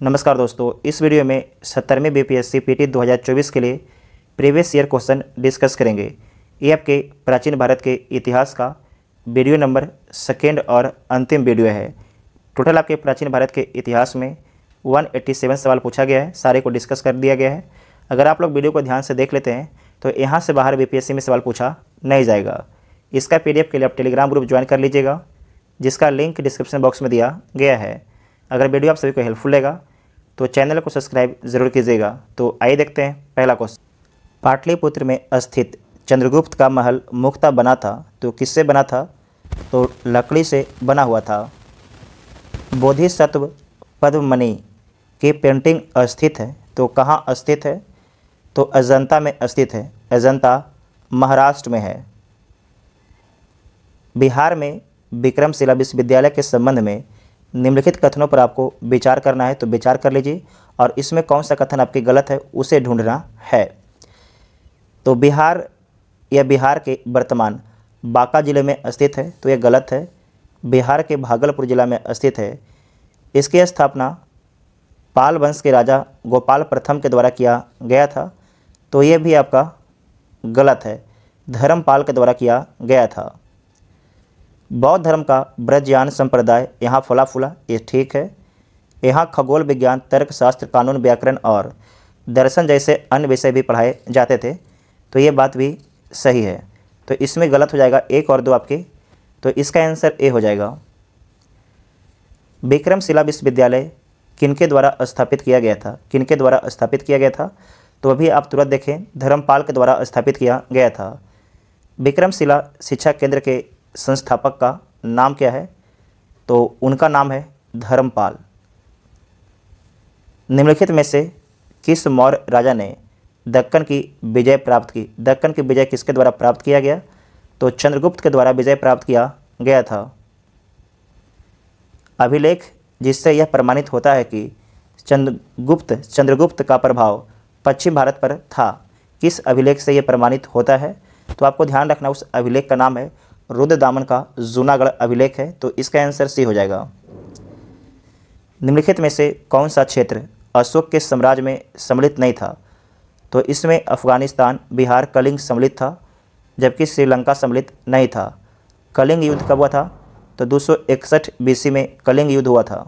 नमस्कार दोस्तों, इस वीडियो में सत्तरवें B P S C P T दो हज़ार चौबीस के लिए प्रीवियस ईयर क्वेश्चन डिस्कस करेंगे। ये आपके प्राचीन भारत के इतिहास का वीडियो नंबर सेकेंड और अंतिम वीडियो है। टोटल आपके प्राचीन भारत के इतिहास में 187 सवाल पूछा गया है, सारे को डिस्कस कर दिया गया है। अगर आप लोग वीडियो को ध्यान से देख लेते हैं तो यहाँ से बाहर बीपीएससी में सवाल पूछा नहीं जाएगा। इसका पीडीएफ के लिए आप टेलीग्राम ग्रुप ज्वाइन कर लीजिएगा, जिसका लिंक डिस्क्रिप्शन बॉक्स में दिया गया है। अगर वीडियो आप सभी को हेल्पफुल लेगा तो चैनल को सब्सक्राइब ज़रूर कीजिएगा। तो आइए देखते हैं पहला क्वेश्चन पाटलिपुत्र में स्थित चंद्रगुप्त का महल मुख्ता बना था तो किससे बना था? तो लकड़ी से बना हुआ था। बोधिसत्व पद्ममणि की पेंटिंग स्थित है तो कहाँ स्थित है? तो अजंता में स्थित है। अजंता महाराष्ट्र में है। बिहार में विक्रमशिला विश्वविद्यालय के संबंध में निम्नलिखित कथनों पर आपको विचार करना है तो विचार कर लीजिए, और इसमें कौन सा कथन आपकी गलत है उसे ढूंढना है। तो बिहार या बिहार के वर्तमान बांका ज़िले में स्थित है तो यह गलत है। बिहार के भागलपुर जिला में स्थित है। इसकी स्थापना पाल वंश के राजा गोपाल प्रथम के द्वारा किया गया था तो यह भी आपका गलत है। धर्मपाल के द्वारा किया गया था। बौद्ध धर्म का ब्रजयान संप्रदाय यहाँ फला फूला ये ठीक है। यहाँ खगोल विज्ञान तर्कशास्त्र कानून व्याकरण और दर्शन जैसे अन्य विषय भी पढ़ाए जाते थे। तो ये बात भी सही है। तो इसमें गलत हो जाएगा एक और दो आपके। तो इसका आंसर ए हो जाएगा। विक्रमशिला विश्वविद्यालय किनके द्वारा स्थापित किया गया था? किनके द्वारा स्थापित किया गया था? तो अभी आप तुरंत देखें, धर्मपाल के द्वारा स्थापित किया गया था। विक्रमशिला शिक्षा केंद्र के संस्थापक का नाम क्या है? तो उनका नाम है धर्मपाल। निम्नलिखित में से किस मौर्य राजा ने दक्कन की विजय प्राप्त की? दक्कन की विजय किसके द्वारा प्राप्त किया गया? तो चंद्रगुप्त के द्वारा विजय प्राप्त किया गया था। अभिलेख, जिससे यह प्रमाणित होता है कि चंद्रगुप्त चंद्रगुप्त का प्रभाव पश्चिम भारत पर था। किस अभिलेख से यह प्रमाणित होता है? तो आपको ध्यान रखना, उस अभिलेख का नाम है रुद्र दामन का जूनागढ़ अभिलेख है तो इसका आंसर सी हो जाएगा। निम्नलिखित में से कौन सा क्षेत्र अशोक के साम्राज्य में सम्मिलित नहीं था? तो इसमें अफ़गानिस्तान, बिहार, कलिंग सम्मिलित था, जबकि श्रीलंका सम्मिलित नहीं था। कलिंग युद्ध कब हुआ था? तो दो बीसी में कलिंग युद्ध हुआ था।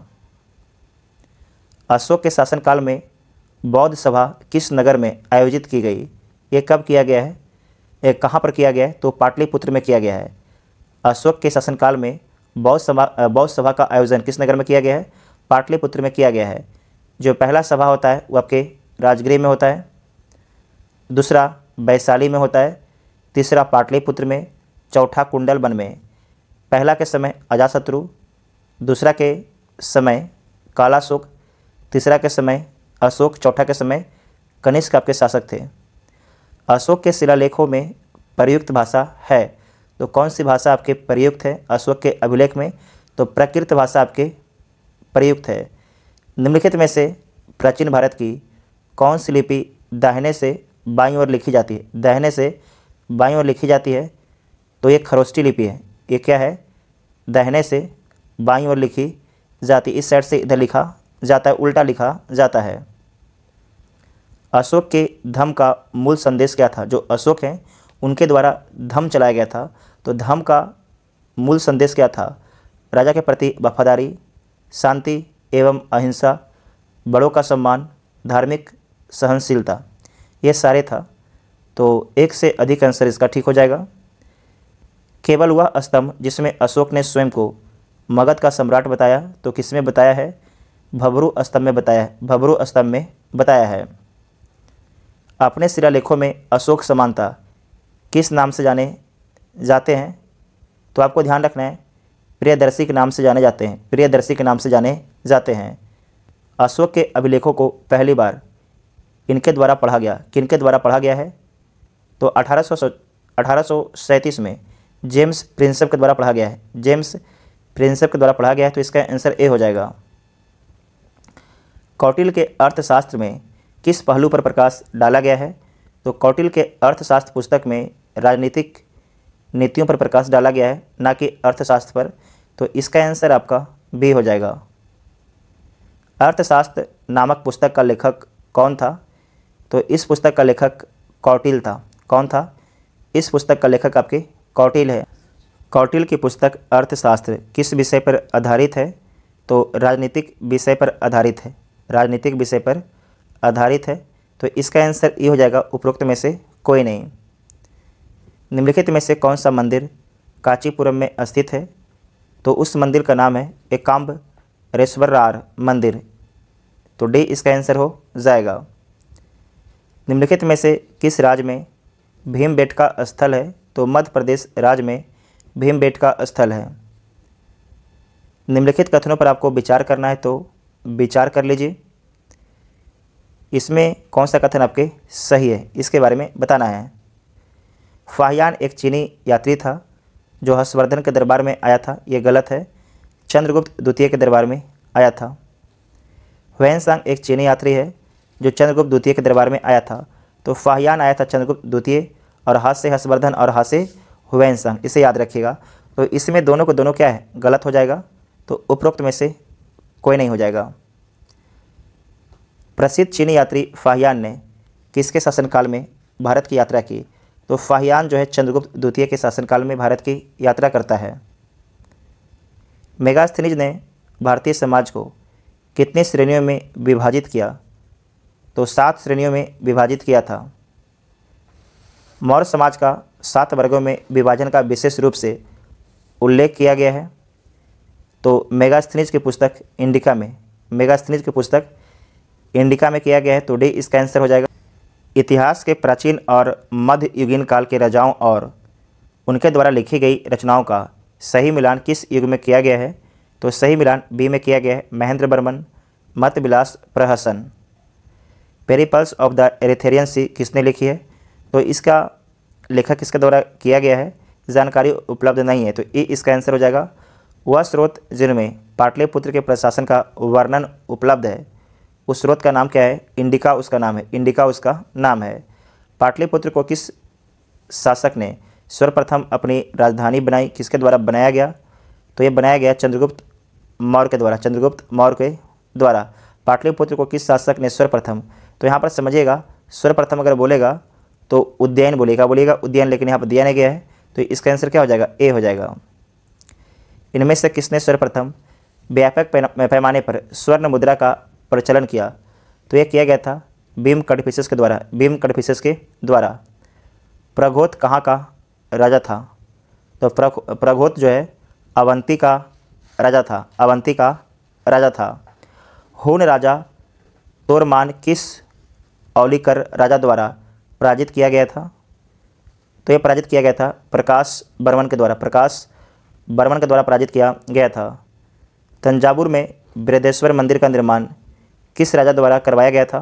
अशोक के शासनकाल में बौद्ध सभा किस नगर में आयोजित की गई? ये कब किया गया है? ये कहाँ पर किया गया है? तो पाटलिपुत्र में किया गया है। अशोक के शासनकाल में बौद्ध सभा बौद्ध सभा का आयोजन किस नगर में किया गया है? पाटलिपुत्र में किया गया है। जो पहला सभा होता है, वो आपके राजगृह में होता है। दूसरा वैशाली में होता है। तीसरा पाटलिपुत्र में, चौथा कुंडल वन में। पहला के समय अजाशत्रु दूसरा के समय कालाशोक, तीसरा के समय अशोक, चौथा के समय कनिष्क आपके शासक थे। अशोक के शिलालेखों में प्रयुक्त भाषा है। तो कौन सी भाषा आपके प्रयुक्त है? अशोक के अभिलेख में। तो प्रकृत भाषा आपके प्रयुक्त है। निम्नलिखित में से प्राचीन भारत की कौन सी लिपि दाहिने से बाईं ओर लिखी जाती है? दाहिने से बाईं ओर लिखी जाती है तो ये खरोष्टी लिपि है। ये क्या है? दाहिने से बाईं ओर लिखी जाती इस साइड से इधर लिखा जाता है, उल्टा लिखा जाता है। अशोक के धम का मूल संदेश क्या था? जो अशोक हैं, उनके द्वारा धम चलाया गया था। तो धर्म का मूल संदेश क्या था? राजा के प्रति वफादारी, शांति एवं अहिंसा, बड़ों का सम्मान, धार्मिक सहनशीलता, ये सारे था। तो एक से अधिक आंसर इसका ठीक हो जाएगा। केवल वह स्तंभ जिसमें अशोक ने स्वयं को मगध का सम्राट बताया तो किसमें बताया है? भबरू स्तंभ में बताया है भबरू स्तंभ में बताया है। अपने शिलालेखों में अशोक समानता, किस नाम से जाने जाते हैं तो आपको ध्यान रखना है, प्रियदर्शी के नाम से जाने जाते हैं, प्रियदर्शी के नाम से जाने जाते हैं। अशोक के अभिलेखों को पहली बार इनके द्वारा पढ़ा गया, किनके द्वारा पढ़ा गया है? तो अठारह सौ अठारह में जेम्स प्रिंसप के द्वारा पढ़ा गया है। जेम्स प्रिंसप के द्वारा पढ़ा गया है तो इसका आंसर ए हो जाएगा। कौटिल के अर्थशास्त्र में किस पहलू पर प्रकाश डाला गया है? तो कौटिल के अर्थशास्त्र पुस्तक में राजनीतिक नीतियों पर प्रकाश डाला गया है, ना कि अर्थशास्त्र पर तो इसका आंसर आपका बी हो जाएगा। अर्थशास्त्र नामक पुस्तक का लेखक कौन था? तो इस पुस्तक का लेखक कौटिल था। कौन था? इस पुस्तक का लेखक आपके कौटिल है। कौटिल की पुस्तक अर्थशास्त्र किस विषय पर आधारित है? तो राजनीतिक विषय पर आधारित है। राजनीतिक विषय पर आधारित है तो इसका आंसर ये हो जाएगा, उपरोक्त में से कोई नहीं। निम्नलिखित में से कौन सा मंदिर कांचीपुरम में स्थित है? तो उस मंदिर का नाम है एकाम्ब रेश्वरार मंदिर। तो डी, इसका आंसर हो जाएगा। निम्नलिखित में से किस राज्य में भीम का स्थल है? तो मध्य प्रदेश राज्य में भीम का स्थल है। निम्नलिखित कथनों पर आपको विचार करना है तो विचार कर लीजिए। इसमें कौन सा कथन आपके सही है? इसके बारे में बताना है। फाहियान एक चीनी यात्री था, जो हर्षवर्धन के दरबार में आया था। ये गलत है। चंद्रगुप्त द्वितीय के दरबार में आया था। हुएनसांग एक चीनी यात्री है, जो चंद्रगुप्त द्वितीय के दरबार में आया था। तो फाहयान आया था चंद्रगुप्त द्वितीय और हाथ से हर्षवर्धन और हाथ से हुएनसांग इसे याद रखिएगा। तो इसमें दोनों को दोनों क्या है? गलत हो जाएगा। तो उपरोक्त में से कोई नहीं हो जाएगा। प्रसिद्ध चीनी यात्री फाहयान ने किसके शासनकाल में भारत की यात्रा की? तो फाहियान जो है चंद्रगुप्त द्वितीय के शासनकाल में भारत की यात्रा करता है। मेगास्थनीज ने भारतीय समाज को कितने श्रेणियों में विभाजित किया? तो सात श्रेणियों में विभाजित किया था। मौर्य समाज का सात वर्गों में विभाजन का विशेष रूप से उल्लेख किया गया है। तो मेगास्थनीज की पुस्तक इंडिका में, मेगास्थनीज की पुस्तक इंडिका में किया गया है तो डी इसका आंसर हो जाएगा। इतिहास के प्राचीन और मध्ययुगीन काल के राजाओं और उनके द्वारा लिखी गई रचनाओं का सही मिलान किस युग में किया गया है? तो सही मिलान बी में किया गया है Mahendra Varman Matta Vilasa Prahasana. Periplus of the Erythraean Sea किसने लिखी है? तो इसका लेखक किसके द्वारा किया गया है? जानकारी उपलब्ध नहीं है तो ई इसका आंसर हो जाएगा। वह स्रोत जिनमें पाटलिपुत्र के प्रशासन का वर्णन उपलब्ध है उस स्रोत का नाम क्या है? इंडिका उसका नाम है। इंडिका उसका नाम है। पाटलिपुत्र को किस शासक ने सर्वप्रथम अपनी राजधानी बनाई? किसके द्वारा बनाया गया? तो ये बनाया गया चंद्रगुप्त मौर्य के द्वारा, चंद्रगुप्त मौर्य के द्वारा। पाटलिपुत्र को किस शासक ने सर्वप्रथम? तो यहाँ पर समझिएगा, सर्वप्रथम अगर बोलेगा तो उद्यान बोलेगा। बोलेगा उद्यान, लेकिन यहाँ पर दिया नहीं गया है। तो इसका आंसर क्या हो जाएगा? ए हो जाएगा। इनमें से किसने सर्वप्रथम व्यापक पैमाने पर स्वर्ण मुद्रा का प्रचलन किया। तो यह किया गया था भीम कटफिशस के द्वारा, भीम कटफिशस के द्वारा। प्रघोत कहाँ का राजा था? तो प्रघोत जो है, अवंती का राजा था, अवंती का राजा था। हून राजा तोरमान किस औलिकर राजा द्वारा पराजित किया गया था? तो यह पराजित किया गया था प्रकाश बर्मन के द्वारा, प्रकाश बर्मन के द्वारा पराजित किया गया था। तंजावुर में बृहदेश्वर मंदिर का निर्माण किस राजा द्वारा करवाया गया था?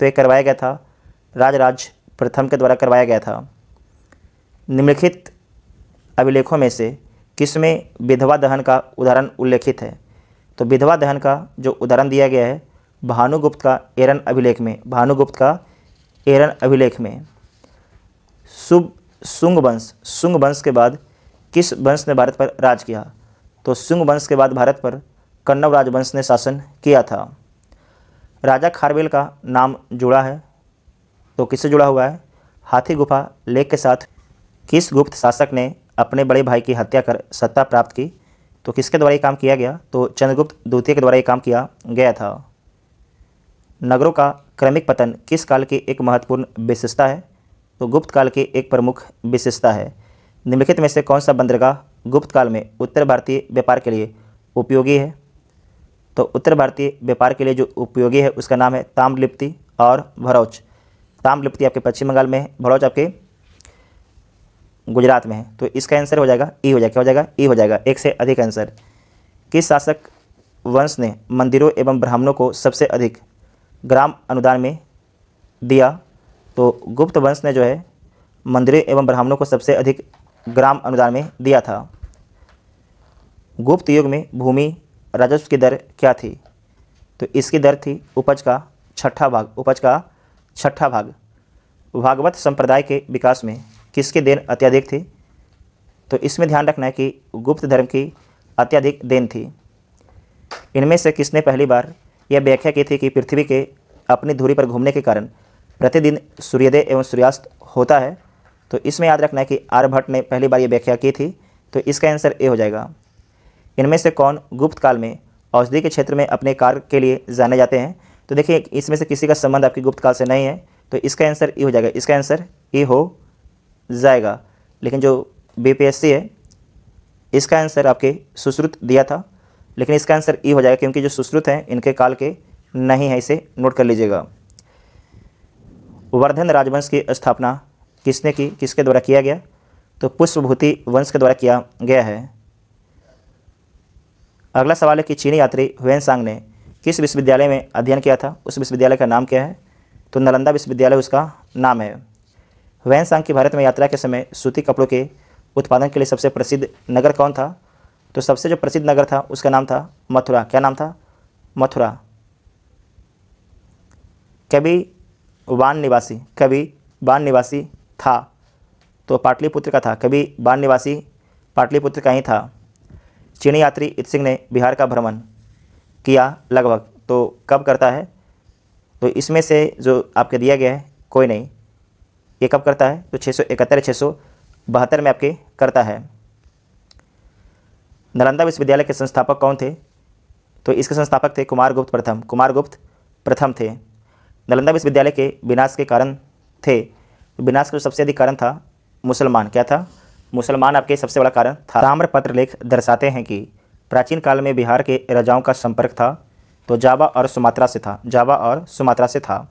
तो ये करवाया गया था राजराज प्रथम के द्वारा करवाया गया था। निम्नलिखित अभिलेखों में से किसमें विधवा दहन का उदाहरण उल्लेखित है? तो विधवा दहन का जो उदाहरण दिया गया है, भानुगुप्त का एरन अभिलेख में, भानुगुप्त का एरन अभिलेख में। शुभ सुंग वंश सुंग वंश के बाद किस वंश ने भारत पर राज किया? तो सुंग वंश के बाद भारत पर कन्नव राजवंश ने शासन किया था। राजा खारवेल का नाम जुड़ा है। तो किससे जुड़ा हुआ है? हाथी गुफा लेक के साथ, किस गुप्त शासक ने अपने बड़े भाई की हत्या कर सत्ता प्राप्त की? तो किसके द्वारा ये काम किया गया? तो चंद्रगुप्त द्वितीय के द्वारा ये काम किया गया था। नगरों का क्रमिक पतन किस काल की एक महत्वपूर्ण विशेषता है? तो गुप्त काल की एक प्रमुख विशेषता है। निम्नलिखित में से कौन सा बंदरगाह गुप्त काल में उत्तर भारतीय व्यापार के लिए उपयोगी है? तो उत्तर भारतीय व्यापार के लिए जो उपयोगी है उसका नाम है ताम्रलिप्ति और भरौच। ताम्रलिप्ति आपके पश्चिम बंगाल में है, भरौच आपके गुजरात में है। तो इसका आंसर हो जाएगा ई हो जाएगा। क्या हो जाएगा? ई हो जाएगा। एक से अधिक आंसर किस शासक वंश ने मंदिरों एवं ब्राह्मणों को सबसे अधिक ग्राम अनुदान में दिया? तो गुप्त वंश ने जो है, मंदिरों एवं ब्राह्मणों को सबसे अधिक ग्राम अनुदान में दिया था। गुप्त युग में भूमि राजस्व की दर क्या थी? तो इसकी दर थी उपज का छठा भाग, उपज का छठा भाग। भागवत संप्रदाय के विकास में किसकी देन अत्यधिक थी? तो इसमें ध्यान रखना है कि गुप्त धर्म की अत्यधिक देन थी। इनमें से किसने पहली बार यह व्याख्या की थी कि पृथ्वी के अपनी धुरी पर घूमने के कारण प्रतिदिन सूर्योदय एवं सूर्यास्त होता है? तो इसमें याद रखना है कि आर्यभट्ट ने पहली बार ये व्याख्या की थी तो इसका आंसर ए हो जाएगा। इनमें से कौन गुप्त काल में औषधि के क्षेत्र में अपने कार्य के लिए जाने जाते हैं? तो देखिए, इसमें से किसी का संबंध आपकी गुप्त काल से नहीं है तो इसका आंसर ई हो जाएगा। इसका आंसर ई हो जाएगा। लेकिन जो बीपीएससी है, इसका आंसर आपके सुश्रुत दिया था, लेकिन इसका आंसर ई हो जाएगा क्योंकि जो सुश्रुत हैं, इनके काल के नहीं है, इसे नोट कर लीजिएगा। वर्धन राजवंश की स्थापना किसने की, किसके द्वारा किया गया? तो पुष्पभूति वंश के द्वारा किया गया है। अगला सवाल है कि चीनी यात्री हुएन सांग ने किस विश्वविद्यालय में अध्ययन किया था? उस विश्वविद्यालय का नाम क्या है? तो नालंदा विश्वविद्यालय उसका नाम है। हुएन सांग की भारत में यात्रा के समय सूती कपड़ों के उत्पादन के लिए सबसे प्रसिद्ध नगर कौन था? तो सबसे जो प्रसिद्ध नगर था, उसका नाम था मथुरा। क्या नाम था? मथुरा। कभी वान निवासी कभी बान निवासी था। तो पाटलिपुत्र का था। कभी बान निवासी पाटलिपुत्र का ही था। चीनी यात्री इत सिंह ने बिहार का भ्रमण किया लगभग। तो कब करता है? तो इसमें से जो आपके दिया गया है, कोई नहीं। ये कब करता है? तो छः सौ इकहत्तर छः सौ बहत्तर में आपके करता है। नालंदा विश्वविद्यालय के संस्थापक कौन थे? तो इसके संस्थापक थे कुमार गुप्त प्रथम। कुमार गुप्त प्रथम थे। नालंदा विश्वविद्यालय के विनाश के कारण थे। विनाश का सबसे अधिक कारण था, मुसलमान। क्या था? मुसलमान आपके सबसे बड़ा कारण था। ताम्रपत्र लेख दर्शाते हैं कि प्राचीन काल में बिहार के राजाओं का संपर्क था तो जावा और सुमात्रा से था। जावा और सुमात्रा से था।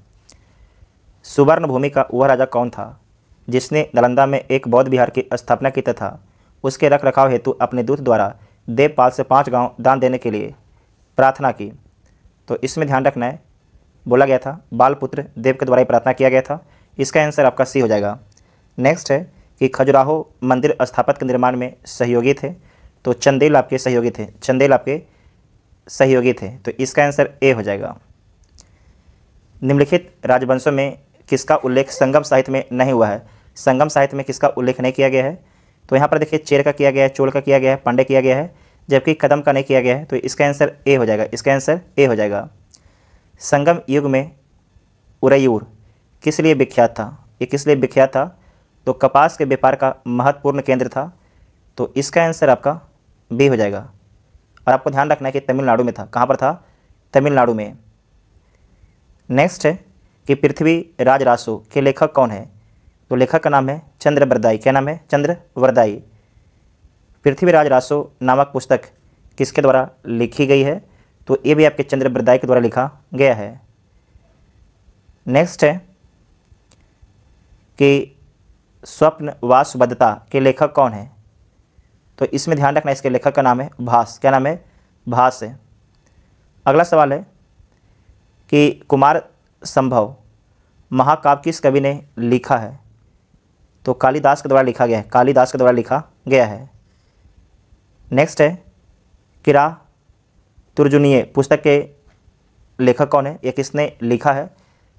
सुवर्ण भूमि का वह राजा कौन था, जिसने नालंदा में एक बौद्ध बिहार की स्थापना की तथा उसके रख रखाव हेतु अपने दूत द्वारा देवपाल से पाँच गाँव दान देने के लिए प्रार्थना की। तो इसमें ध्यान रखना है, बोला गया था, बालपुत्र देव के द्वारा प्रार्थना किया गया था। इसका आंसर आपका सी हो जाएगा। नेक्स्ट है कि खजुराहो मंदिर स्थापत के निर्माण में सहयोगी थे। तो चंदेल आपके सहयोगी थे। चंदेल आपके सहयोगी थे। तो इसका आंसर ए हो जाएगा। निम्नलिखित राजवंशों में किसका उल्लेख संगम साहित्य में नहीं हुआ है? संगम साहित्य में किसका उल्लेख नहीं किया गया है? तो यहाँ पर देखिए, चेर का किया गया है, चोल का किया गया है, पांडे किया गया है, जबकि कदम का नहीं किया गया है। तो इसका आंसर ए हो जाएगा। इसका आंसर ए हो जाएगा। संगम युग में उरयूर किस लिए विख्यात था? ये किस लिए विख्यात था? तो कपास के व्यापार का महत्वपूर्ण केंद्र था तो इसका आंसर आपका बी हो जाएगा। और आपको ध्यान रखना है कि तमिलनाडु में था। कहाँ पर था? तमिलनाडु में। नेक्स्ट है कि पृथ्वी राज रासो के लेखक कौन है? तो लेखक का नाम है चंद्र वरदाई क्या नाम है? चंद्र वरदाई पृथ्वीराज रासो नामक पुस्तक किसके द्वारा लिखी गई है? तो ये भी आपके चंद्र वरदाई के द्वारा लिखा गया है। नेक्स्ट है कि स्वप्न वासुबद्धता के लेखक कौन है? तो इसमें ध्यान रखना, इसके लेखक का नाम है भास। क्या नाम है? भास है। अगला सवाल है कि कुमार संभव, महाकाव्य किस कवि ने लिखा है? तो कालिदास के द्वारा लिखा गया है। कालिदास के द्वारा लिखा गया है। नेक्स्ट है, किरा तुर्जुनीय पुस्तक के लेखक कौन है? ये किसने लिखा है?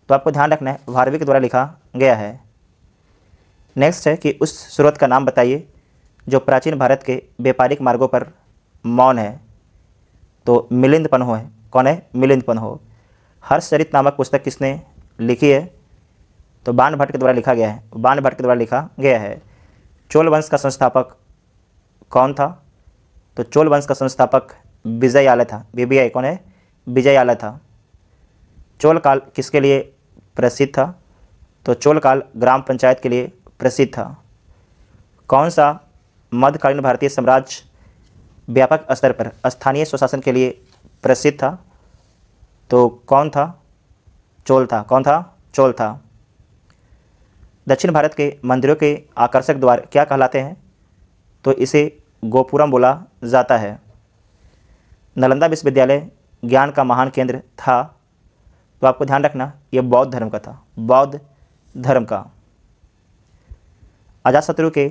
तो आपको ध्यान रखना है भारवी के द्वारा लिखा गया है। नेक्स्ट है कि उस स्रोत का नाम बताइए, जो प्राचीन भारत के व्यापारिक मार्गों पर मौन है। तो मिलिंद पन्हो है। कौन है? मिलिंद पन्हो। हर्षचरित नामक पुस्तक किसने लिखी है? तो बाण भट्ट के द्वारा लिखा गया है। बाण भट्ट के द्वारा लिखा गया है। चोल वंश का संस्थापक कौन था? तो चोल वंश का संस्थापक विजय आलय था। बीबीआई कौन है? विजय आलय था। चोल काल किसके लिए प्रसिद्ध था? तो चोल काल ग्राम पंचायत के लिए प्रसिद्ध था। कौन सा मध्यकालीन भारतीय साम्राज्य व्यापक स्तर पर स्थानीय स्वशासन के लिए प्रसिद्ध था? तो कौन था? चोल था। कौन था? चोल था। दक्षिण भारत के मंदिरों के आकर्षक द्वार क्या कहलाते हैं? तो इसे गोपुरम बोला जाता है। नालंदा विश्वविद्यालय ज्ञान का महान केंद्र था। तो आपको ध्यान रखना यह बौद्ध धर्म का था। बौद्ध धर्म का। अजातशत्रु के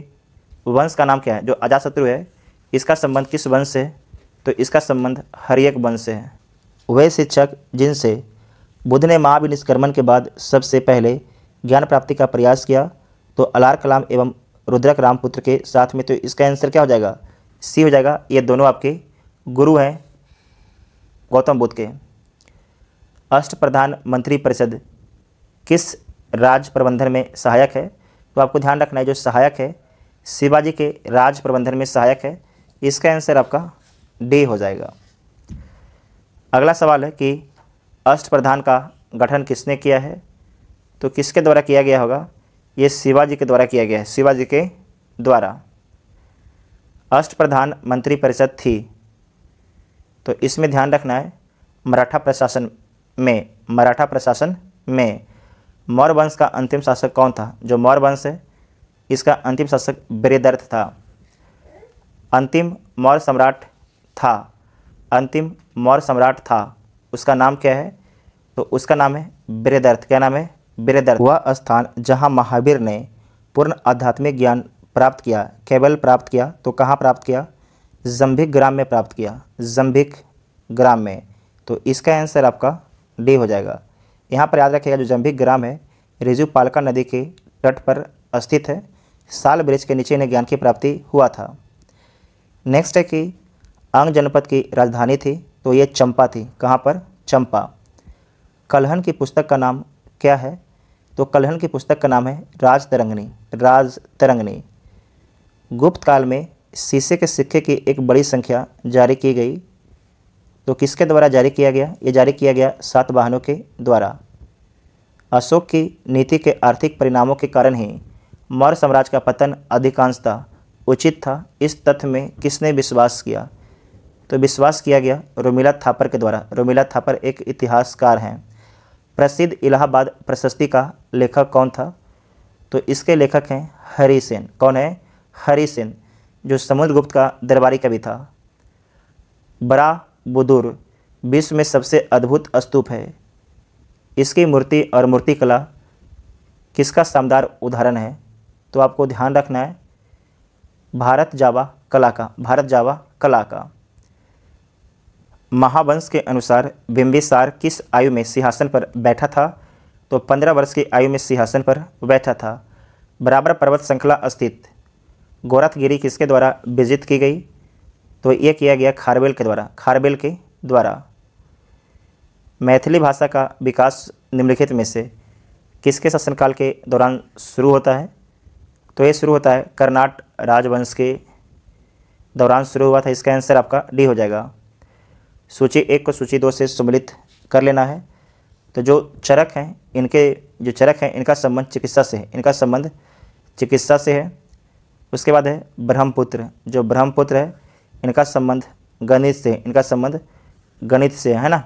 वंश का नाम क्या है? जो अजातशत्रु है, इसका संबंध किस वंश से? तो इसका संबंध हरियक वंश से है। वे शिक्षक जिनसे बुद्ध ने महाविनिष्क्रमण के बाद सबसे पहले ज्ञान प्राप्ति का प्रयास किया तो अलार कलाम एवं रुद्रक रामपुत्र के साथ में तो इसका आंसर क्या हो जाएगा? सी हो जाएगा। ये दोनों आपके गुरु हैं, गौतम बुद्ध के। अष्ट प्रधान मंत्री परिषद किस राज प्रबंधन में सहायक है? तो आपको ध्यान रखना है, जो सहायक है, शिवाजी के राज प्रबंधन में सहायक है, इसका आंसर आपका डी हो जाएगा। अगला सवाल है कि अष्ट प्रधान का गठन किसने किया है? तो किसके द्वारा किया गया होगा? ये शिवाजी के द्वारा किया गया है, शिवाजी के द्वारा। अष्ट प्रधान मंत्री परिषद थी। तो इसमें ध्यान रखना है, मराठा प्रशासन में, मराठा प्रशासन में। मौर्य वंश का अंतिम शासक कौन था? जो मौर्य वंश है, इसका अंतिम शासक ब्रेदर्थ था। अंतिम मौर्य सम्राट था। अंतिम मौर्य सम्राट था। उसका नाम क्या है? तो उसका नाम है ब्रेदर्थ क्या नाम है? ब्रेदर्थ वह स्थान जहाँ महावीर ने पूर्ण आध्यात्मिक ज्ञान प्राप्त किया, केवल प्राप्त किया तो कहाँ प्राप्त किया? जम्भिक ग्राम में प्राप्त किया। जम्भिक ग्राम में। तो इसका आंसर आपका डी हो जाएगा। यहाँ पर याद रखिएगा, जो जम्भिक ग्राम है, रिजु पालका नदी के तट पर स्थित है। साल ब्रिज के नीचे इन्हें ज्ञान की प्राप्ति हुआ था। नेक्स्ट है कि अंग जनपद की राजधानी थी तो ये चंपा थी। कहाँ पर? चंपा। कलहन की पुस्तक का नाम क्या है? तो कलहन की पुस्तक का नाम है राज तरंगनी। राज तरंगनी। गुप्त काल में शीशे के सिक्के की एक बड़ी संख्या जारी की गई। तो किसके द्वारा जारी किया गया? ये जारी किया गया सात वाहनों के द्वारा। अशोक की नीति के आर्थिक परिणामों के कारण ही मौर्य साम्राज्य का पतन अधिकांशता उचित था। इस तथ्य में किसने विश्वास किया? तो विश्वास किया गया रोमिला थापर के द्वारा। रोमिला थापर एक इतिहासकार हैं। प्रसिद्ध इलाहाबाद प्रशस्ति का लेखक कौन था? तो इसके लेखक हैं हरि सेन। कौन है? हरि सेन, जो समुद्रगुप्त का दरबारी कवि था। बड़ा बुदुर विश्व में सबसे अद्भुत स्तूप है। इसकी मूर्ति और मूर्तिकला किसका शानदार उदाहरण है? तो आपको ध्यान रखना है, भारत जावा कला का, भारत जावा कला का। महावंश के अनुसार बिंबिसार किस आयु में सिंहासन पर बैठा था? तो पंद्रह वर्ष की आयु में सिंहासन पर बैठा था। बराबर पर्वत श्रृंखला स्थित गोरखगिरी किसके द्वारा विजित की गई? तो ये किया गया खारबेल के द्वारा, खारबेल के द्वारा। मैथिली भाषा का विकास निम्नलिखित में से किसके शासनकाल के दौरान शुरू होता है? तो ये शुरू होता है कर्नाट राजवंश के दौरान शुरू हुआ था। इसका आंसर आपका डी हो जाएगा। सूची एक को सूची दो से सम्मिलित कर लेना है। तो जो चरक हैं, इनके जो चरक हैं, इनका संबंध चिकित्सा से है। इनका संबंध चिकित्सा से है। उसके बाद है ब्रह्मपुत्र। जो ब्रह्मपुत्र है इनका संबंध गणित से, इनका संबंध गणित से, है ना?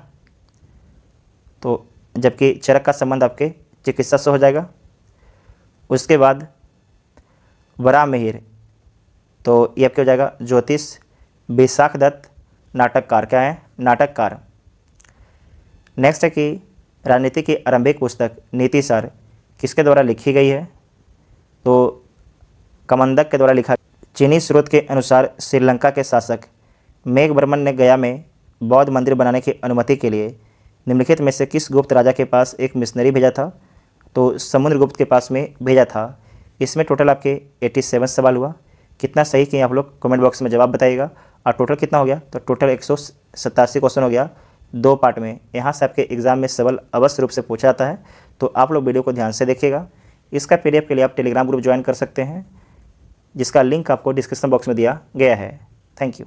तो जबकि चरक का संबंध आपके चिकित्सा से हो जाएगा। उसके बाद वरा मिहिर तो ये आपके हो जाएगा ज्योतिष, विशाख दत्त, नाटककार। क्या है? नाटककार। नेक्स्ट है कि राजनीति की आरंभिक पुस्तक, नीति सार, किसके द्वारा लिखी गई है? तो कमंदक के द्वारा लिखा चीनी स्रोत के अनुसार श्रीलंका के शासक मेघ मेघवर्मन ने गया में बौद्ध मंदिर बनाने की अनुमति के लिए निम्नलिखित में से किस गुप्त राजा के पास एक मिशनरी भेजा था? तो समुद्रगुप्त के पास में भेजा था। इसमें टोटल आपके 87 सवाल हुआ। कितना सही किए आप लोग? कमेंट बॉक्स में जवाब बताइएगा। और टोटल कितना हो गया? तो टोटल एक सौ सतासी क्वेश्चन हो गया दो पार्ट में। यहाँ से आपके एग्ज़ाम में सवाल अवश्य रूप से पूछा जाता है। तो आप लोग वीडियो को ध्यान से देखिएगा। इसका पीडीएफ के लिए आप टेलीग्राम ग्रुप ज्वाइन कर सकते हैं। जिसका लिंक आपको डिस्क्रिप्शन बॉक्स में दिया गया है। Thank you